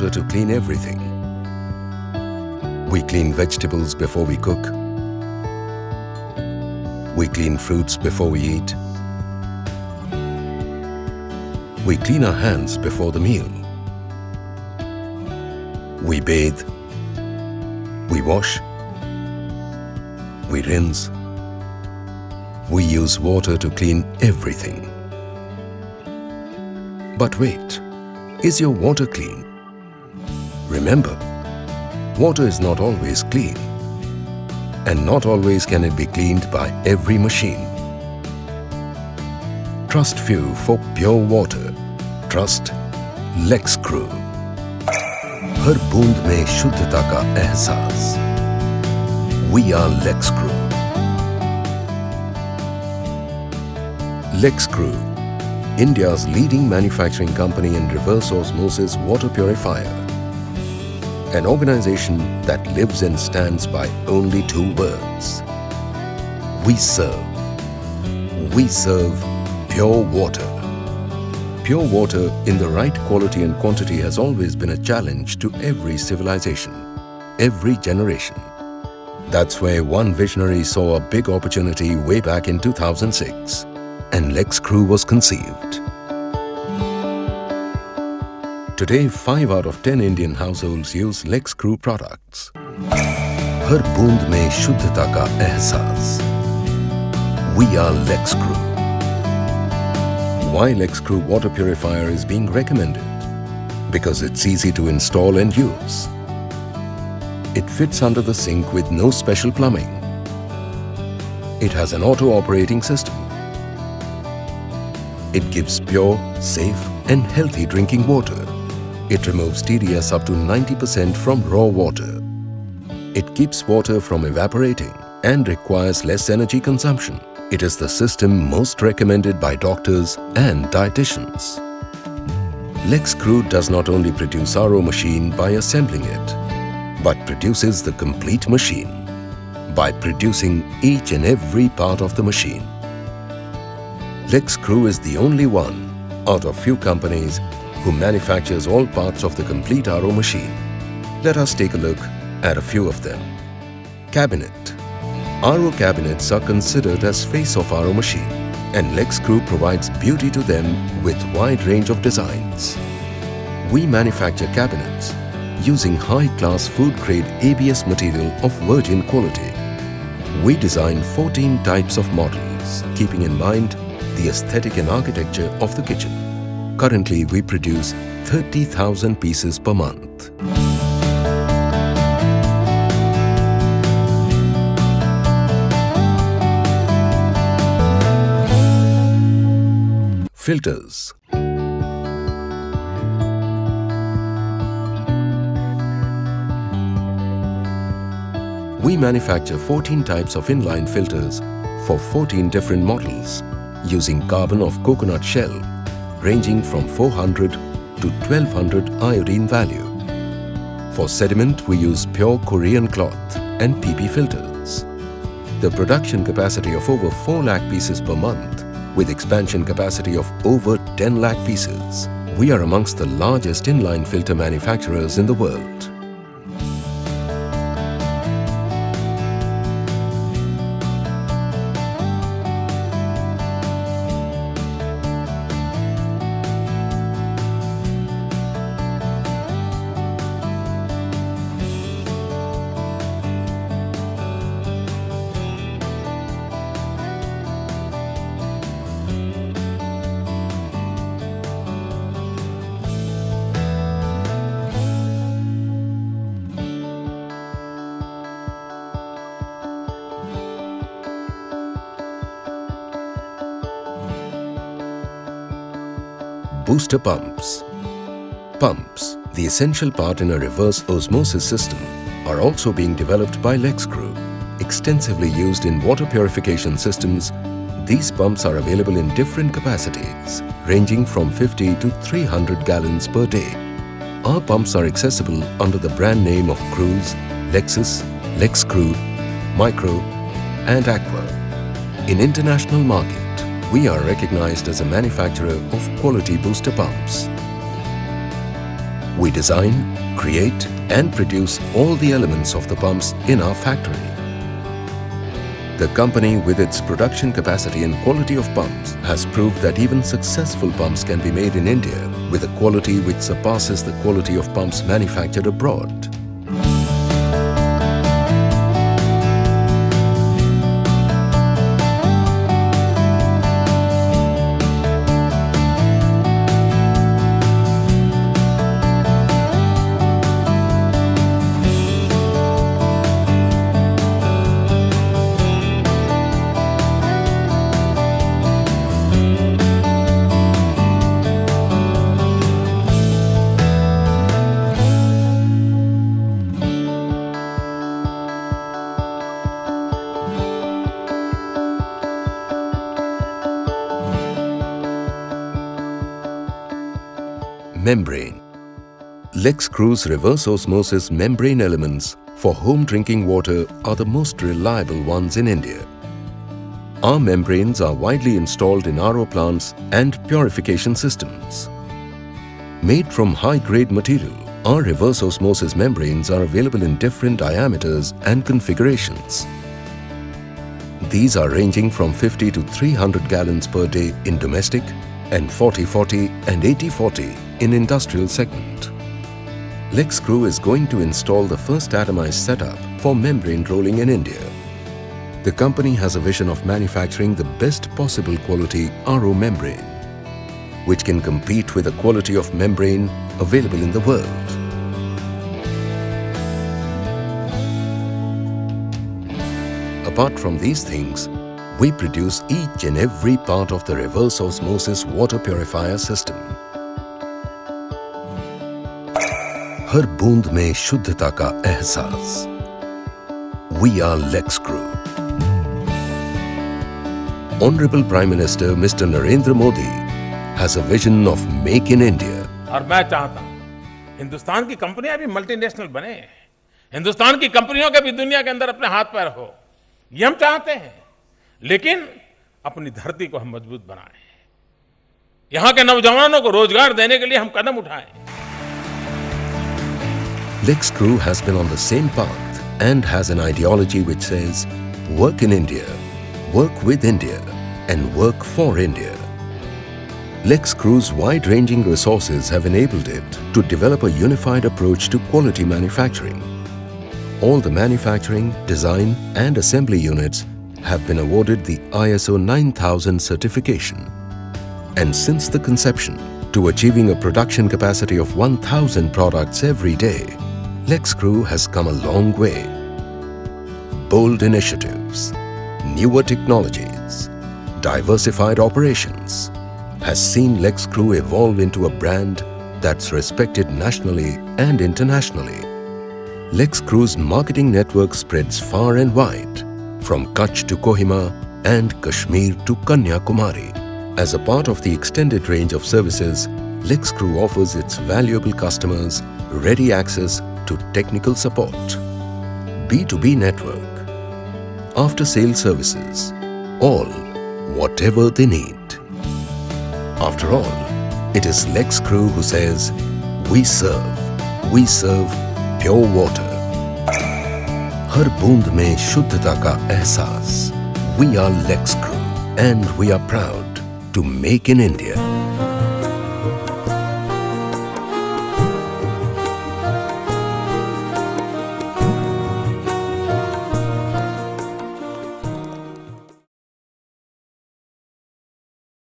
water to clean everything. We clean vegetables before we cook. We clean fruits before we eat. We clean our hands before the meal. We bathe. We wash. We rinse. We use water to clean everything. But wait, is your water clean? Remember, water is not always clean and not always can it be cleaned by every machine. Trust few for pure water. Trust Lexcru. हर बूंद में शुद्धता का एहसास We are Lexcru. Crew India's leading manufacturing company in reverse osmosis water purifier an organization that lives and stands by only two words. We serve. We serve pure water. Pure water in the right quality and quantity has always been a challenge to every civilization, every generation. That's where one visionary saw a big opportunity way back in 2006 and Lexcru was conceived. Today, 5 out of 10 Indian households use Lexcru products. हर बूंद में शुद्धता का एहसास We are Lexcru. Why Lexcru water purifier is being recommended? Because it's easy to install and use. It fits under the sink with no special plumbing. It has an auto operating system. It gives pure, safe and healthy drinking water. It removes TDS up to 90% from raw water. It keeps water from evaporating and requires less energy consumption. It is the system most recommended by doctors and dietitians. Lexcru does not only produce RO machine by assembling it, but produces the complete machine by producing each and every part of the machine. Lexcru is the only one out of few companies who manufactures all parts of the complete RO machine. Let us take a look at a few of them. Cabinet. RO cabinets are considered as face of RO machine and Lexcru provides beauty to them with wide range of designs. We manufacture cabinets using high-class food-grade ABS material of virgin quality. We design 14 types of models, keeping in mind the aesthetic and architecture of the kitchen. Currently, we produce 30,000 pieces per month. Filters We manufacture 14 types of inline filters for 14 different models using carbon of coconut shell ranging from 400 to 1200 iodine value. For sediment, we use pure Korean cloth and PP filters. The production capacity of over 4 lakh pieces per month with expansion capacity of over 10 lakh pieces. We are amongst the largest inline filter manufacturers in the world. Booster pumps. Pumps, the essential part in a reverse osmosis system, are also being developed by Lexcru. Extensively used in water purification systems, these pumps are available in different capacities, ranging from 50 to 300 gallons per day. Our pumps are accessible under the brand name of Cruise, Lexus, Lexcru, Micro and Aqua. In international market, we are recognized as a manufacturer of quality booster pumps. We design, create and produce all the elements of the pumps in our factory. The company with its production capacity and quality of pumps has proved that even successful pumps can be made in India with a quality which surpasses the quality of pumps manufactured abroad. Membrane Lexcru's reverse osmosis membrane elements for home drinking water are the most reliable ones in India. Our membranes are widely installed in RO plants and purification systems. Made from high-grade material, our reverse osmosis membranes are available in different diameters and configurations. These are ranging from 50 to 300 gallons per day in domestic and 40-40 and 80-40 in industrial segment. Lexcru is going to install the first atomized setup for membrane rolling in India. The company has a vision of manufacturing the best possible quality RO membrane, which can compete with the quality of membrane available in the world. Apart from these things, we produce each and every part of the reverse osmosis water purifier system. हर बूंद में शुद्धता का एहसास। We are Lex Crew honourable prime minister mister Narendra Modi has a vision of make in India और मैं चाहता हूँ, हिंदुस्तान की कंपनियाँ भी मल्टीनेशनल बने। हिंदुस्तान की कंपनियों के भी दुनिया के अंदर अपने हाथ पैर हो। ये हम चाहते हैं। लेकिन अपनी धरती को हम मज़बूत बनाएँ। यहाँ के नौजवानों को रोज़गार देने के लिए हम कदम उठाएँ। Lexcru has been on the same path and has an ideology which says work in India, work with India and work for India. Lexcru's wide-ranging resources have enabled it to develop a unified approach to quality manufacturing. All the manufacturing, design and assembly units have been awarded the ISO 9000 certification. And since the conception to achieving a production capacity of 1000 products every day, Lexcru has come a long way. Bold initiatives, newer technologies, diversified operations has seen Lexcru evolve into a brand that's respected nationally and internationally. Lexcru's marketing network spreads far and wide, from Kutch to Kohima and Kashmir to Kanyakumari. As a part of the extended range of services, Lexcru offers its valuable customers ready access to technical support, B2B network, after sales services, all whatever they need. After all, it is Lexcru who says, We serve, we serve pure water. हर बूंद में शुद्धता का एहसास We are Lex and we are proud to make in India.